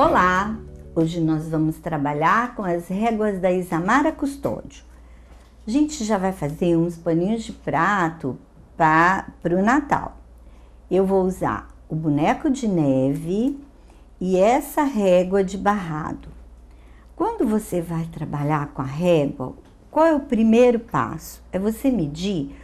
Olá! Hoje nós vamos trabalhar com as réguas da Isamara Custódio. A gente já vai fazer uns paninhos de prato para o Natal. Eu vou usar o boneco de neve e essa régua de barrado. Quando você vai trabalhar com a régua, qual é o primeiro passo? É você medir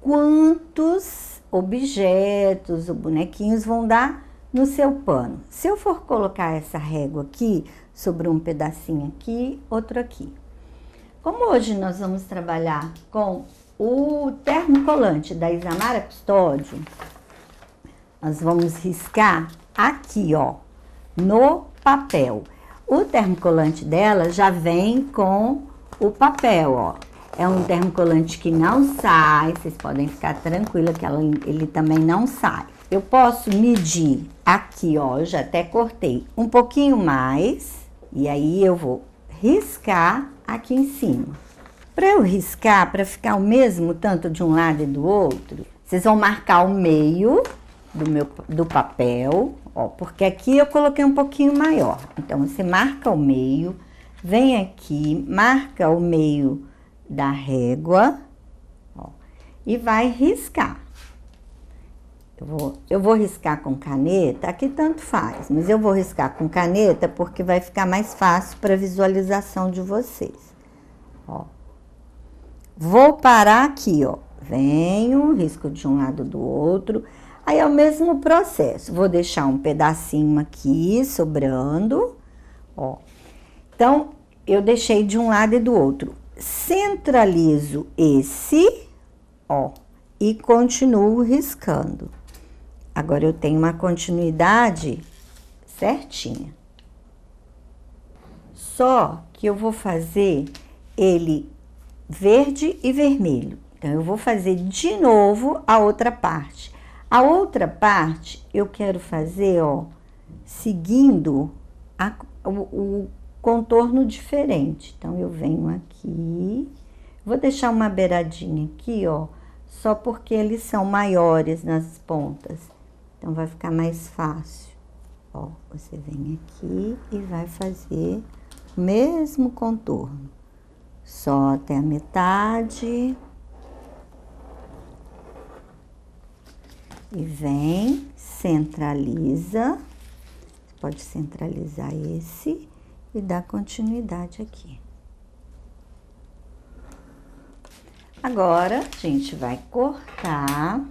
quantos objetos ou bonequinhos vão dar no seu pano. Se eu for colocar essa régua aqui, sobre um pedacinho aqui, outro aqui. Como hoje nós vamos trabalhar com o termocolante da Isamara Custódio, nós vamos riscar aqui, ó, no papel. O termocolante dela já vem com o papel, ó. É um termocolante que não sai, vocês podem ficar tranquila que ela, ele também não sai. Eu posso medir aqui, ó, eu já até cortei um pouquinho mais, e aí eu vou riscar aqui em cima. Para eu riscar, para ficar o mesmo tanto de um lado e do outro, vocês vão marcar o meio do meu do papel, ó, porque aqui eu coloquei um pouquinho maior. Então você marca o meio, vem aqui, marca o meio da régua, ó, e vai riscar. Eu vou, eu vou riscar com caneta, aqui tanto faz, mas eu vou riscar com caneta porque vai ficar mais fácil para visualização de vocês. Ó. Vou parar aqui, ó. Venho, risco de um lado do outro. Aí é o mesmo processo. Vou deixar um pedacinho aqui sobrando, ó. Então, eu deixei de um lado e do outro. Centralizo esse, ó, e continuo riscando. Agora eu tenho uma continuidade certinha. Só que eu vou fazer ele verde e vermelho. Então, eu vou fazer de novo a outra parte. A outra parte eu quero fazer, ó, seguindo a, o, o contorno diferente. Então, eu venho aqui, vou deixar uma beiradinha aqui, ó, só porque eles são maiores nas pontas. Então, vai ficar mais fácil. Ó, você vem aqui e vai fazer o mesmo contorno. Só até a metade. E vem, centraliza. Você pode centralizar esse e dar continuidade aqui. Agora, a gente vai cortar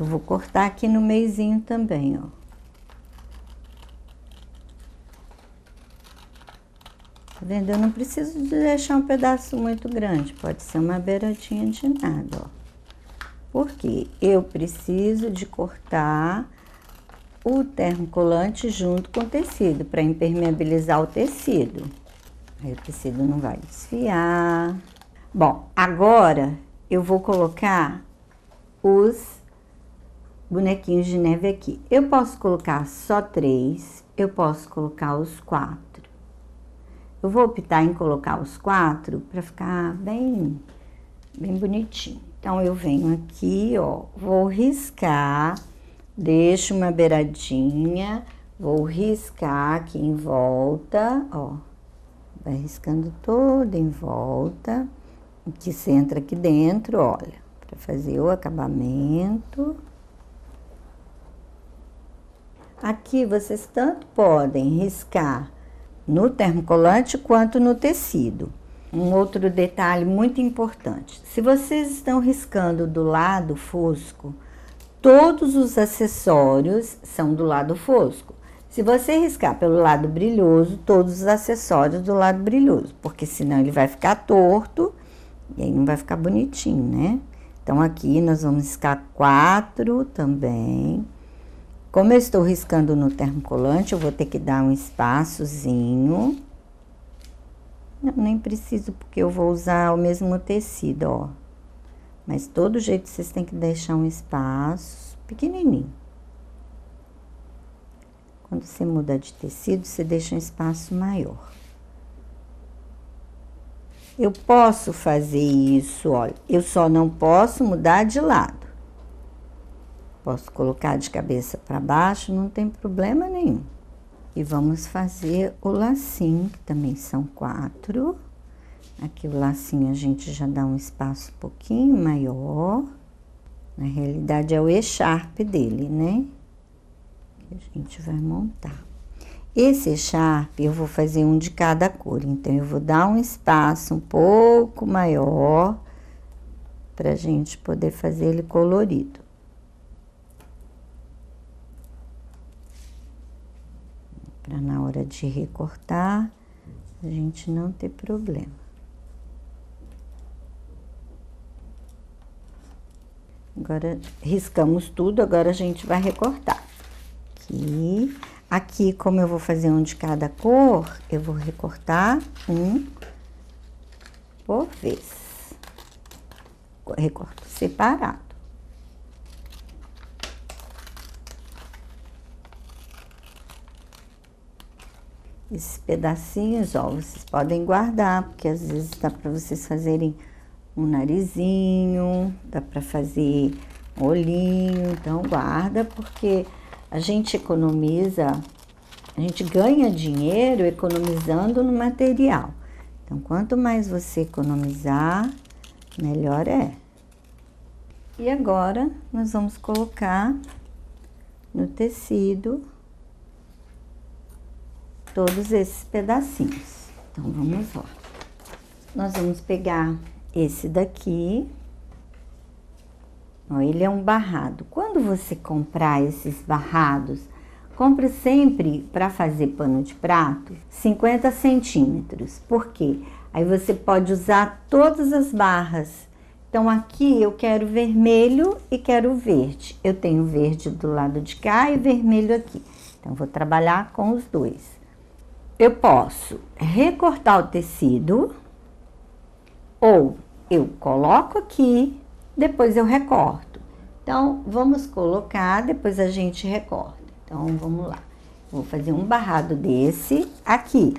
Eu vou cortar aqui no meizinho também, ó. Tá vendo? Eu não preciso de deixar um pedaço muito grande, pode ser uma beiradinha de nada, ó. Porque eu preciso de cortar o termocolante junto com o tecido, para impermeabilizar o tecido. Aí o tecido não vai desfiar. Bom, agora eu vou colocar os bonequinhos de neve aqui. Eu posso colocar só três, eu posso colocar os quatro. Eu vou optar em colocar os quatro para ficar bem, bem bonitinho. Então, eu venho aqui, ó, vou riscar, deixo uma beiradinha, vou riscar aqui em volta, ó. Vai riscando todo em volta, que você entra aqui dentro, olha, para fazer o acabamento. Aqui vocês tanto podem riscar no termocolante quanto no tecido. Um outro detalhe muito importante: se vocês estão riscando do lado fosco, todos os acessórios são do lado fosco. Se você riscar pelo lado brilhoso, todos os acessórios do lado brilhoso, porque senão ele vai ficar torto e aí não vai ficar bonitinho, né? Então aqui nós vamos riscar quatro também. Como eu estou riscando no termocolante, eu vou ter que dar um espaçozinho. Não, nem preciso, porque eu vou usar o mesmo tecido, ó. Mas todo jeito vocês têm que deixar um espaço pequenininho. Quando você muda de tecido, você deixa um espaço maior. Eu posso fazer isso, olha, eu só não posso mudar de lado. Posso colocar de cabeça para baixo, não tem problema nenhum. E vamos fazer o lacinho, que também são quatro. Aqui o lacinho a gente já dá um espaço um pouquinho maior. Na realidade é o echarpe dele, né? Que a gente vai montar. Esse echarpe eu vou fazer um de cada cor, então eu vou dar um espaço um pouco maior pra gente poder fazer ele colorido. Para na hora de recortar, a gente não ter problema. Agora, riscamos tudo, agora a gente vai recortar. Aqui, aqui, como eu vou fazer um de cada cor, eu vou recortar um por vez. Recorto separado. Esses pedacinhos, ó, vocês podem guardar, porque às vezes dá para vocês fazerem um narizinho, dá para fazer um olhinho, então guarda porque a gente economiza, a gente ganha dinheiro economizando no material. Então, quanto mais você economizar, melhor é. E agora, nós vamos colocar no tecido todos esses pedacinhos. Então, vamos lá. Nós vamos pegar esse daqui, ó, ele é um barrado. Quando você comprar esses barrados, compre sempre para fazer pano de prato 50 centímetros. Por quê? Aí você pode usar todas as barras. Então aqui eu quero vermelho e quero verde. Eu tenho verde do lado de cá e vermelho aqui. Então vou trabalhar com os dois. Eu posso recortar o tecido ou eu coloco aqui, depois eu recorto. Então, vamos colocar, depois a gente recorta. Então, vamos lá. Vou fazer um barrado desse aqui.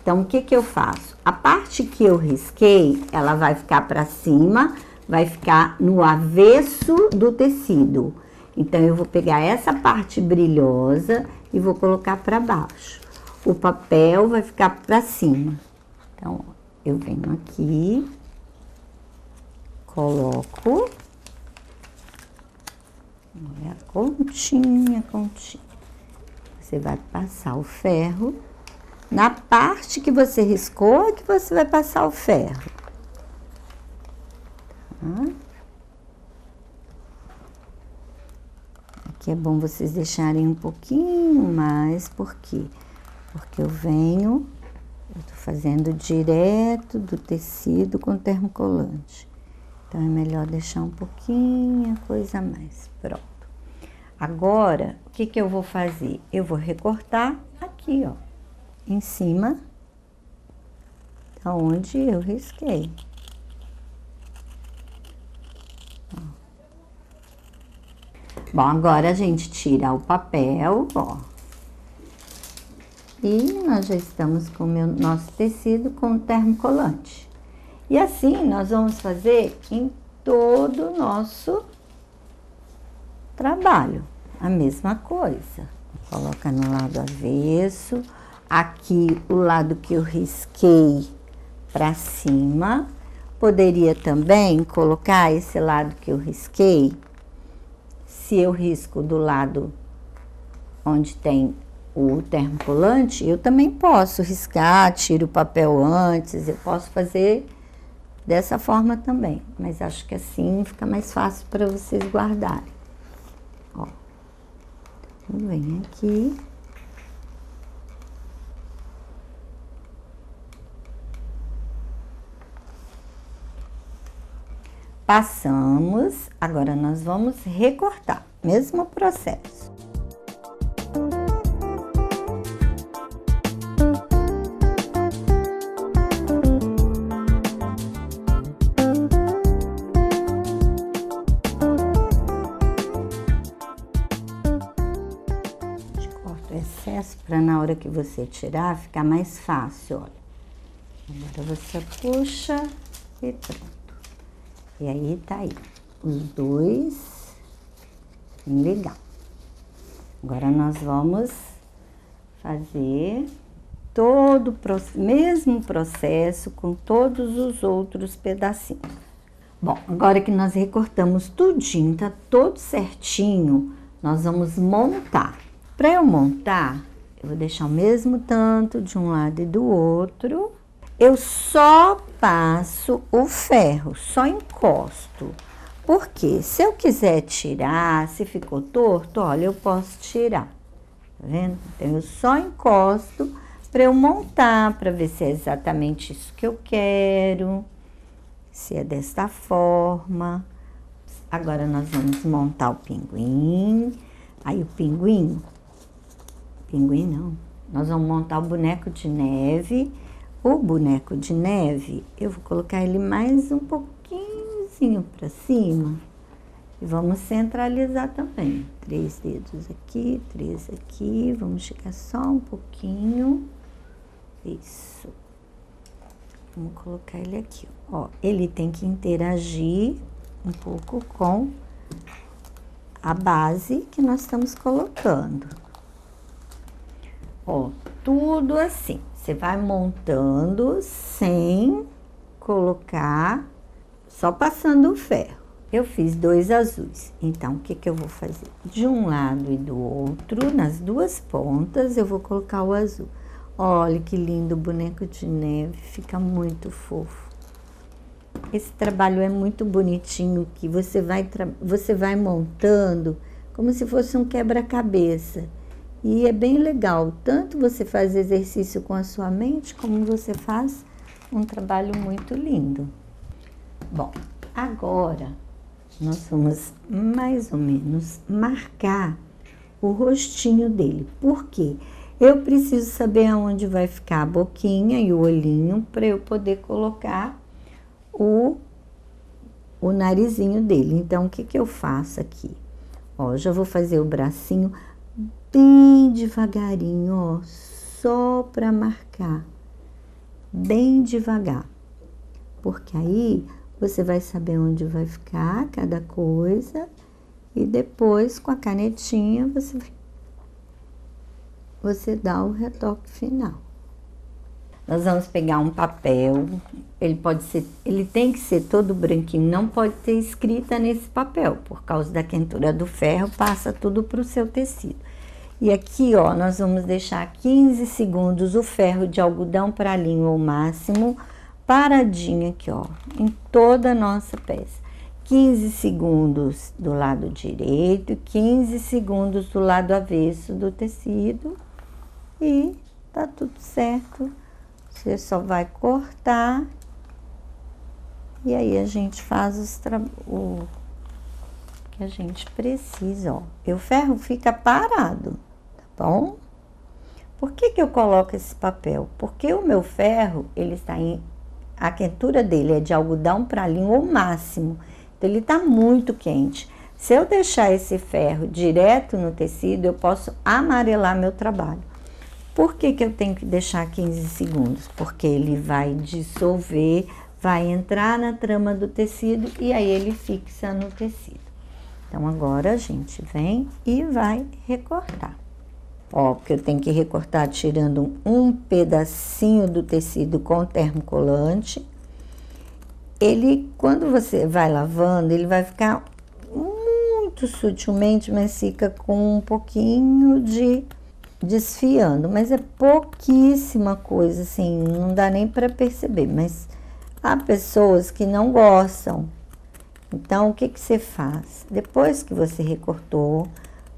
Então, o que que eu faço? A parte que eu risquei, ela vai ficar para cima, vai ficar no avesso do tecido. Então, eu vou pegar essa parte brilhosa e vou colocar para baixo. O papel vai ficar para cima. Então, eu venho aqui, coloco, a continha, continha. Você vai passar o ferro na parte que você riscou é que você vai passar o ferro. Tá? Aqui é bom vocês deixarem um pouquinho mais, por quê? Porque eu venho eu tô fazendo direto do tecido com termocolante. Então, é melhor deixar um pouquinho a coisa a mais. Pronto. Agora, o que que eu vou fazer? Eu vou recortar aqui, ó, em cima, onde eu risquei. Bom, agora a gente tira o papel, ó. E nós já estamos com o nosso tecido com termocolante. E assim nós vamos fazer em todo o nosso trabalho. A mesma coisa. Coloca no lado avesso. Aqui o lado que eu risquei para cima. Poderia também colocar esse lado que eu risquei. Se eu risco do lado onde tem o termocolante, eu também posso riscar, tiro o papel antes, eu posso fazer dessa forma também. Mas acho que assim fica mais fácil para vocês guardarem. Ó, então, vem aqui. Passamos, agora nós vamos recortar, mesmo processo. Para na hora que você tirar ficar mais fácil, olha. Agora você puxa e pronto. E aí tá aí, os dois, legal. Agora nós vamos fazer todo o mesmo processo com todos os outros pedacinhos. Bom, agora que nós recortamos tudinho, tá todo certinho, nós vamos montar. Para eu montar, eu vou deixar o mesmo tanto de um lado e do outro. Eu só passo o ferro, só encosto. Porque se eu quiser tirar, se ficou torto, olha, eu posso tirar. Tá vendo? Então, eu só encosto para eu montar, para ver se é exatamente isso que eu quero se é desta forma. Agora nós vamos montar o pinguim. Aí o pinguim, pinguim não, nós vamos montar o boneco de neve. O boneco de neve, eu vou colocar ele mais um pouquinho para cima. E vamos centralizar também. Três dedos aqui, três aqui. Vamos chegar só um pouquinho. Isso. Vamos colocar ele aqui, ó. Ele tem que interagir um pouco com a base que nós estamos colocando. Ó, tudo assim. Você vai montando sem colocar, só passando o ferro. Eu fiz dois azuis, então o que que eu vou fazer? De um lado e do outro, nas duas pontas, eu vou colocar o azul. Olha que lindo boneco de neve, fica muito fofo. Esse trabalho é muito bonitinho que você vai você vai montando como se fosse um quebra-cabeça. E é bem legal, tanto você faz exercício com a sua mente, como você faz um trabalho muito lindo. Bom, agora nós vamos mais ou menos marcar o rostinho dele. Por quê? Eu preciso saber aonde vai ficar a boquinha e o olhinho para eu poder colocar o, o narizinho dele. Então, o que, que eu faço aqui? Ó, já vou fazer o bracinho bem devagarinho, ó, só para marcar. Bem devagar. Porque aí você vai saber onde vai ficar cada coisa e depois com a canetinha você você dá o retoque final. Nós vamos pegar um papel, ele pode ser, ele tem que ser todo branquinho, não pode ter escrita nesse papel, por causa da quentura do ferro, passa tudo para o seu tecido. E aqui, ó, nós vamos deixar 15 segundos o ferro de algodão para linho ao máximo, paradinho aqui, ó, em toda a nossa peça. 15 segundos do lado direito, 15 segundos do lado avesso do tecido e tá tudo certo. Você só vai cortar e aí a gente faz os o que a gente precisa, ó. E o ferro fica parado, bom? Por que que eu coloco esse papel? Porque o meu ferro, ele está em a quentura dele é de algodão para linho ou máximo. Então ele está muito quente. Se eu deixar esse ferro direto no tecido, eu posso amarelar meu trabalho. Por que, que eu tenho que deixar 15 segundos? Porque ele vai dissolver, vai entrar na trama do tecido e aí ele fixa no tecido. Então, agora a gente vem e vai recortar. Ó, porque eu tenho que recortar tirando um pedacinho do tecido com termocolante. Ele, quando você vai lavando, ele vai ficar muito sutilmente, mas fica com um pouquinho de desfiando, mas é pouquíssima coisa, assim, não dá nem para perceber. Mas há pessoas que não gostam. Então, o que, que você faz? Depois que você recortou,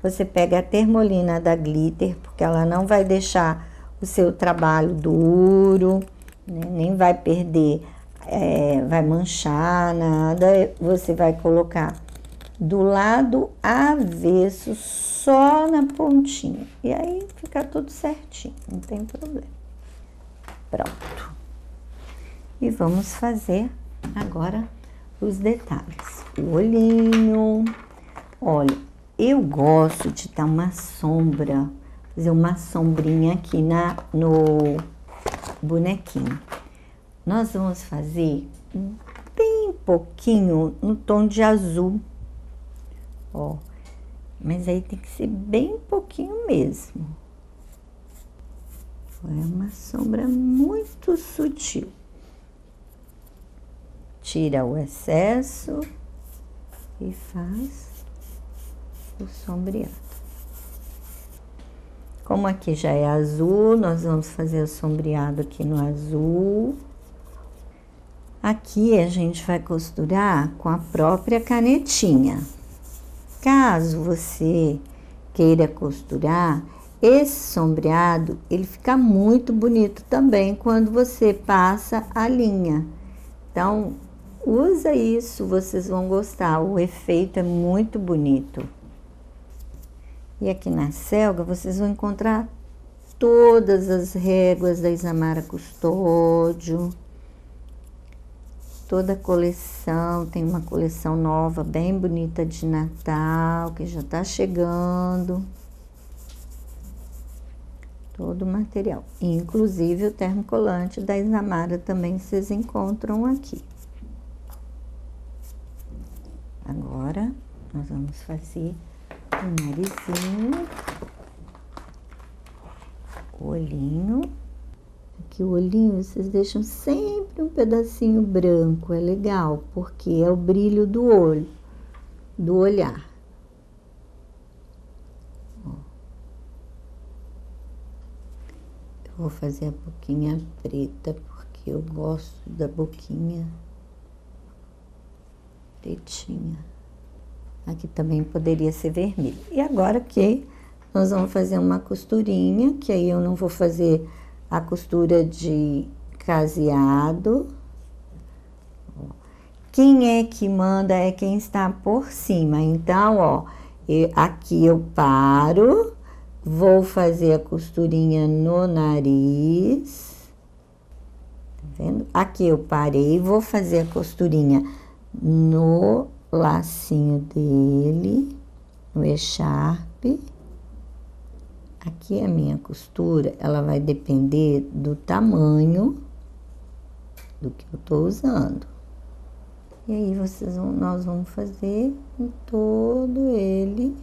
você pega a termolina da glitter, porque ela não vai deixar o seu trabalho duro, né? nem vai perder, é, vai manchar nada. Você vai colocar do lado avesso, só na pontinha. E aí fica tudo certinho, não tem problema. Pronto. E vamos fazer agora os detalhes. O olhinho. Olha, eu gosto de dar uma sombra, fazer uma sombrinha aqui na, no bonequinho. nós vamos fazer bem pouquinho no tom de azul. Ó, mas aí tem que ser bem pouquinho mesmo. É uma sombra muito sutil. Tira o excesso e faz o sombreado. Como aqui já é azul, nós vamos fazer o sombreado aqui no azul. Aqui a gente vai costurar com a própria canetinha. Caso você queira costurar, esse sombreado, ele fica muito bonito também quando você passa a linha. Então, usa isso, vocês vão gostar. O efeito é muito bonito. E aqui na selga vocês vão encontrar todas as réguas da Isamara Custódio. Toda a coleção, tem uma coleção nova, bem bonita de Natal, que já está chegando. Todo o material, inclusive o termocolante da Isamara também vocês encontram aqui. Agora, nós vamos fazer o narizinho, o olhinho. Aqui o olhinho vocês deixam sempre um pedacinho branco, é legal, porque é o brilho do olho, do olhar. Eu vou fazer a boquinha preta, porque eu gosto da boquinha pretinha. Aqui também poderia ser vermelho. E agora que nós vamos fazer uma costurinha, que aí eu não vou fazer a costura de caseado. Quem é que manda é quem está por cima. Então, ó, eu, aqui eu paro, vou fazer a costurinha no nariz. Tá vendo? Aqui eu parei, vou fazer a costurinha no lacinho dele, no echarpe. Aqui a minha costura, ela vai depender do tamanho do que eu tô usando. E aí vocês vão, nós vamos fazer em todo ele.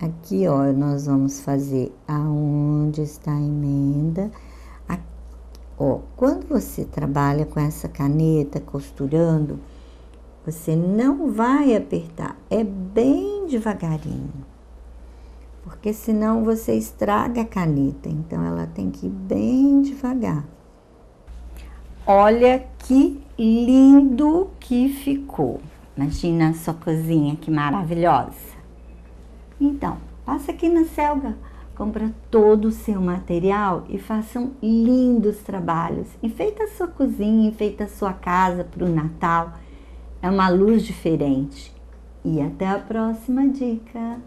Aqui, ó, nós vamos fazer aonde está a emenda. Aqui, ó, quando você trabalha com essa caneta costurando, você não vai apertar, é bem devagarinho. Porque senão você estraga a caneta, então ela tem que ir bem devagar. Olha que lindo que ficou. Imagina a sua cozinha que maravilhosa. Então, passa aqui na Selga, compra todo o seu material e façam lindos trabalhos. Enfeita a sua cozinha, enfeita a sua casa para o Natal é uma luz diferente. E até a próxima dica!